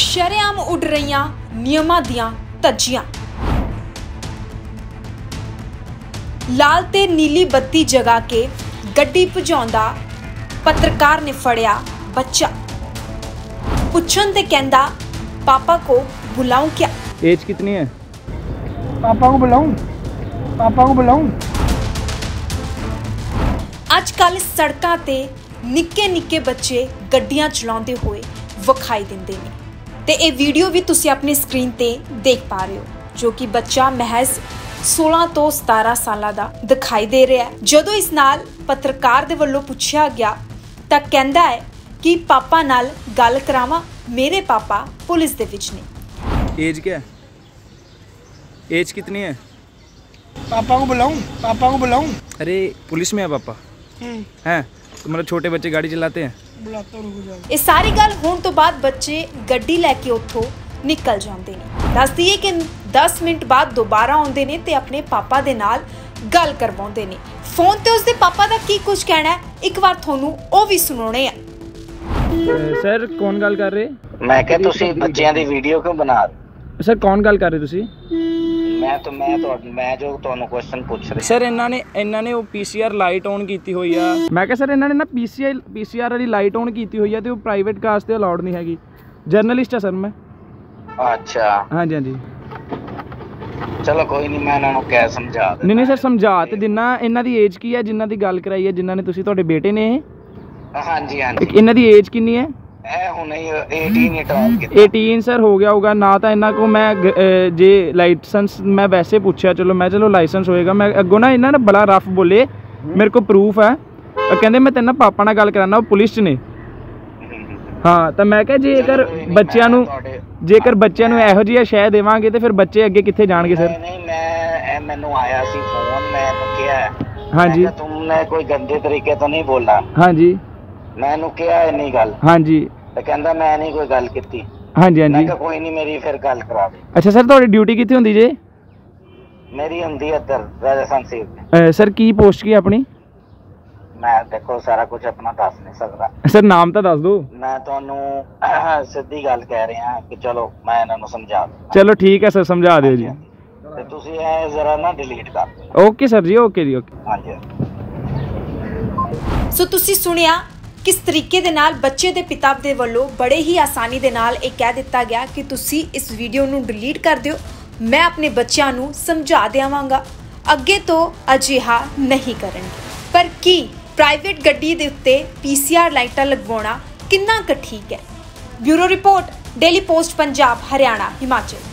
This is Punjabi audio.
ਸ਼ਰੇਆਮ ਉੱਡ ਰਹੀਆਂ ਨਿਯਮਾਂ ਦੀਆਂ ਧੱਜੀਆਂ ਲਾਲ ਤੇ ਨੀਲੀ ਬੱਤੀ ਜਗਾ ਕੇ ਗੱਡੀ ਭਜਾਉਂਦਾ ਪੱਤਰਕਾਰ ਨੇ ਫੜਿਆ ਬੱਚਾ ਪੁੱਛਣ ਤੇ ਕਹਿੰਦਾ ਪਾਪਾ ਕੋ ਬੁਲਾਉਂ ਕਿਆ एज कितनी है पापा को बुलाऊं पापा को बुलाऊं ਅੱਜ ਕੱਲ ਸੜਕਾਂ ਤੇ ਨਿੱਕੇ ਨਿੱਕੇ ਬੱਚੇ ਗੱਡੀਆਂ ਚਲਾਉਂਦੇ ਹੋਏ ਵਿਖਾਈ ਦਿੰਦੇ ਨੇ ਤੇ ਇਹ ਵੀਡੀਓ ਵੀ ਤੁਸੀਂ ਆਪਣੀ ਸਕਰੀਨ ਤੇ ਦੇਖ ਪਾ ਰਹੇ ਹੋ ਜੋ ਕਿ ਬੱਚਾ ਮਹਿਜ਼ 16 ਤੋਂ 17 ਸਾਲਾਂ ਦਾ ਦਿਖਾਈ ਦੇ ਰਿਹਾ ਹੈ ਜਦੋਂ ਇਸ ਨਾਲ ਪੱਤਰਕਾਰ ਦੇ ਵੱਲੋਂ ਪੁੱਛਿਆ ਗਿਆ ਤਾਂ ਕਹਿੰਦਾ ਹੈ ਕਿ ਪਾਪਾ ਨਾਲ ਗੱਲ ਕਰਾਵਾਂ ਮੇਰੇ ਪਾਪਾ ਪੁਲਿਸ ਦੇ ਵਿੱਚ ਨੇ एज क्या है एज कितनी है पापा को बुलाऊं पापा को बुलाऊं अरे पुलिस में है पापा हम्म, हैं तो मतलब छोटे बच्चे गाड़ी चलाते हैं बुलाता हूं, रुको जाओ ਇਹ ਸਾਰੀ ਗੱਲ ਹੋਣ ਤੋਂ ਬਾਅਦ ਬੱਚੇ ਗੱਡੀ ਲੈ ਕੇ ਉੱਥੋਂ ਨਿਕਲ ਜਾਂਦੇ ਨੇ ਦੱਸ ਦਈਏ ਕਿ 10 ਮਿੰਟ ਬਾਅਦ ਦੁਬਾਰਾ ਆਉਂਦੇ ਨੇ ਤੇ ਆਪਣੇ ਪਾਪਾ ਦੇ ਨਾਲ ਗੱਲ ਕਰਵਾਉਂਦੇ ਨੇ ਫੋਨ ਤੇ ਉਸਦੇ ਪਾਪਾ ਦਾ ਕੀ ਕੁਝ ਕਹਿਣਾ ਹੈ ਇੱਕ ਵਾਰ ਤੁਹਾਨੂੰ ਉਹ ਵੀ ਸੁਣਾਉਣੇ ਆ ਸਰ ਕੌਣ ਗੱਲ ਕਰ ਰਹੇ ਮੈਂ ਕਿਹਾ ਤੁਸੀਂ ਬੱਚਿਆਂ ਦੀ ਵੀਡੀਓ ਕਿਉਂ ਬਣਾ ਰਹੇ ਸਰ ਕੌਣ ਗੱਲ ਕਰ ਰਹੇ ਤੁਸੀਂ ਮੈਂ ਤਾਂ ਮੈਂ ਤੁਹਾਨੂੰ ਮੈਂ ਜੋ ਤੁਹਾਨੂੰ ਕੁਐਸਚਨ ਪੁੱਛ ਰਿਹਾ। ਸਰ ਇਹਨਾਂ ਨੇ ਇਹਨਾਂ ਨੇ ਉਹ ਪੀਸੀਆਰ ਲਾਈਟ ਔਨ ਕੀਤੀ ਹੋਈ ਆ। ਮੈਂ ਕਿਹਾ ਸਰ ਇਹਨਾਂ ਨੇ ਨਾ ਪੀਸੀਆਰ ਪੀਸੀਆਰ ਵਾਲੀ ਲਾਈਟ ਔਨ ਕੀਤੀ ਹੋਈ ਆ ਤੇ ਉਹ ਪ੍ਰਾਈਵੇਟ ਕਾਰਸ ਤੇ ਅਲਾਉਡ ਨਹੀਂ ਹੈਗੀ। ਜਰਨਲਿਸਟ ਆ ਸਰ ਮੈਂ। ਅੱਛਾ। ਹਾਂਜੀ ਹਾਂਜੀ। ਚਲੋ ਕੋਈ ਨਹੀਂ ਮੈਂ ਇਹਨਾਂ ਨੂੰ ਕਹਿ ਸਮਝਾ ਦਿੰਦਾ। ਨਹੀਂ ਨਹੀਂ ਸਰ ਸਮਝਾ ਤੇ ਦਿਨਾ। ਇਹਨਾਂ ਦੀ ਏਜ ਕੀ ਹੈ ਜਿਨ੍ਹਾਂ ਦੀ ਗੱਲ ਕਰਾਈ ਹੈ ਜਿਨ੍ਹਾਂ ਨੇ ਤੁਸੀਂ ਤੁਹਾਡੇ ਬੇਟੇ ਨੇ ਇਹ? ਹਾਂਜੀ ਹਾਂਜੀ। ਇਹਨਾਂ ਦੀ ਏਜ ਕਿੰਨੀ ਹੈ? ਹੁਣੇ ਹੀ 18 ਹੀ ਟਰਨ ਕੀਤਾ 18 ਸਰ ਹੋ ਗਿਆ ਹੋਗਾ ਨਾ ਤਾਂ ਇਹਨਾਂ ਕੋ ਮੈਂ ਜੇ ਲਾਇਸੈਂਸ ਮੈਂ ਵੈਸੇ ਪੁੱਛਿਆ ਚਲੋ ਮੈਂ ਚਲੋ ਲਾਇਸੈਂਸ ਹੋਏਗਾ ਮੈਂ ਅੱਗੋਂ ਨਾ ਇਹਨਾਂ ਨੇ ਬੜਾ ਰਫ ਬੋਲੇ ਮੇਰੇ ਕੋ ਪ੍ਰੂਫ ਹੈ। ਕਹਿੰਦੇ ਮੈਂ ਤੇਰੇ ਨਾਲ ਪਾਪਾ ਨਾਲ ਗੱਲ ਕਰਾਣਾ ਉਹ ਪੁਲਿਸ 'ਚ ਨੇ। ਹਾਂ ਤਾਂ ਮੈਂ ਕਿਹਾ ਜੇਕਰ ਬੱਚਿਆਂ ਨੂੰ ਜੇਕਰ ਬੱਚਿਆਂ ਨੂੰ ਇਹੋ ਜਿਹੀ ਸ਼ੈ ਦੇਵਾਂਗੇ ਤੇ ਫਿਰ ਬੱਚੇ ਅੱਗੇ ਕਿੱਥੇ ਜਾਣਗੇ ਸਰ ਨਹੀਂ ਮੈਂ ਇਹ ਮੈਨੂੰ ਆਇਆ ਸੀ ਫੋਨ ਮੈਂ ਕਿਹਾ। ਹਾਂਜੀ। ਤੁਮਨੇ ਕੋਈ ਗੰਦੇ ਤਰੀਕੇ ਤੋਂ ਨਹੀਂ ਬੋਲਾ? ਹਾਂਜੀ। ਮੈਂ ਇਹਨੂੰ ਕਿਹਾ ਇਹ ਨਹੀਂ ਗੱਲ। ਹਾਂਜੀ। ਤੇ ਕਹਿੰਦਾ ਮੈਂ ਨਹੀਂ ਕੋਈ ਗੱਲ ਕੀਤੀ। ਹਾਂਜੀ ਮੈਂ ਹਾਂਜੀ ਕਿਹਾ ਕੋਈ ਨਹੀਂ ਮੇਰੀ ਫਿਰ ਗੱਲ ਕਰਾ ਦੇ। ਅੱਛਾ ਸਰ ਤੁਹਾਡੀ ਡਿਊਟੀ ਕਿੱਥੇ ਹੁੰਦੀ ਜੇ? ਮੇਰੀ ਹੁੰਦੀ ਹੈ ਇੱਧਰ ਰਾਜਸਥਾਨ ਸੀਟ ਅਹ ਸਰ ਕੀ ਪੋਸਟ ਕੀ ਹੈ ਆਪਣੀ? ਮੈਂ ਦੇਖੋ ਸਾਰਾ ਕੁਝ ਆਪਣਾ ਦੱਸ ਨਹੀਂ ਸਕਦਾ। ਸਰ ਨਾਮ ਤਾਂ ਦੱਸ ਦਿਓ। ਮੈਂ ਤੁਹਾਨੂੰ ਸਿੱਧੀ ਗੱਲ ਕਹਿ ਰਿਹਾ ਕਿ ਚਲੋ ਮੈਂ ਇਹਨਾਂ ਨੂੰ ਸਮਝਾ ਦੂੰਗਾ ਚਲੋ ਠੀਕ ਹੈ ਸਰ ਸਮਝਾ ਦਿਓ ਜੀ। ਤੇ ਤੁਸੀਂ ਇਹ ਜ਼ਰਾ ਨਾ ਡਿਲੀਟ ਕਰ ਦਿਓ। ਓਕੇ ਸਰ ਜੀ ਓਕੇ ਜੀ ਓਕੇ। ਹਾਂਜੀ। ਸੋ ਤੁਸੀਂ ਸੁਣਿਆ ਕਿਸ ਤਰੀਕੇ ਦੇ ਨਾਲ ਬੱਚੇ ਦੇ ਪਿਤਾ ਦੇ ਵੱਲੋਂ ਬੜੇ ਹੀ ਆਸਾਨੀ ਦੇ ਨਾਲ ਇਹ ਕਹਿ ਦਿੱਤਾ ਗਿਆ ਕਿ ਤੁਸੀਂ ਇਸ ਵੀਡੀਓ ਨੂੰ ਡਿਲੀਟ ਕਰ ਦਿਓ। ਮੈਂ ਆਪਣੇ ਬੱਚਿਆਂ ਨੂੰ ਸਮਝਾ ਦੇਵਾਂਗਾ। ਅੱਗੇ ਤੋਂ ਅਜਿਹਾ ਨਹੀਂ ਕਰਨਗੇ। ਪਰ ਕੀ ਪ੍ਰਾਈਵੇਟ ਗੱਡੀ ਦੇ ਉੱਤੇ ਪੀਸੀਆਰ ਲਾਈਟਾਂ ਲਗਵਾਉਣਾ ਕਿੰਨਾ ਕੁ ਠੀਕ ਹੈ? Bureau report, daily post, Punjab, Haryana, Himachal.